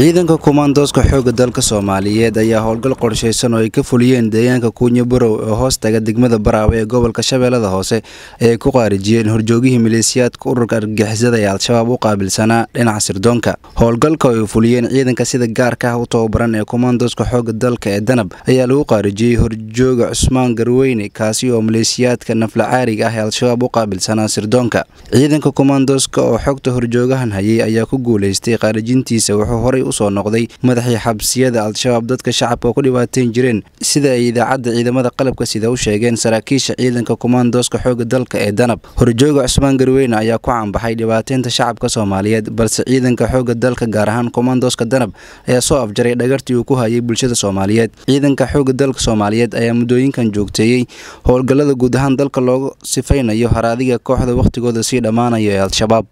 ciidanka kumaandooska xoogga dalka soomaaliyeed ayaa howlgal qorshaysan oo ay ka fuliyeen deegaanka kuunyo barow oo hoos degmada baraawe ee gobolka shabeellada hoose ayay ku qaarijiyeen horjoogihii maleesiyaadka ururka argagixisada ee al-shabaab u qaabilsanaa dhinaca sirdoonka. Howlgalka oo ay fuliyeen ciidanka sida gaarka ah u tababaran ee kumaandooska xoogga dalka ee danab ayaa lagu qaarijiyey horjooga cusmaan garweyne kaasi oo maleesiyaadka naflacaariga ah ee al-shabaab u qaabilsanaa sirdoonka. Ciidanka kumaandooska oo xogta horjoogahan hayay ayaa ku guuleystay qaarijintiisa wuxuu horay u soo noqday madaxii xabsiyada al-shabaab dadka shacabka ku dhibaateyn jireen. Sida ay idaacadda ciidamada qalabka sida u sheegeen saraakiisha ciidanka kumaandooska xoogga dalka ee danab. Horjooga cusmaan garweyne ayaa ku caanbaxay dhibaateynta shacabka soomaaliyeed balse ciidanka xoogga dalka gaar ahaan kumaandooska danab ayaa soo afjaray dhagartii uu ku hayay bulshada soomaaliyeed. Ciidanka xoogga dalka soomaaliyeed ayaa muddooyinkan joogteeyey. Howlgallada guud ahaan dalka loogu sifaynayo haraadiga kooxda wakhtigooda sii dhammaanayo ee al-shabaab